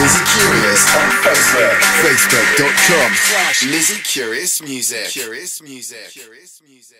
Lizzie Curious on Facebook. Facebook.com slash Lizzie Curious Music. Curious Music. Curious Music.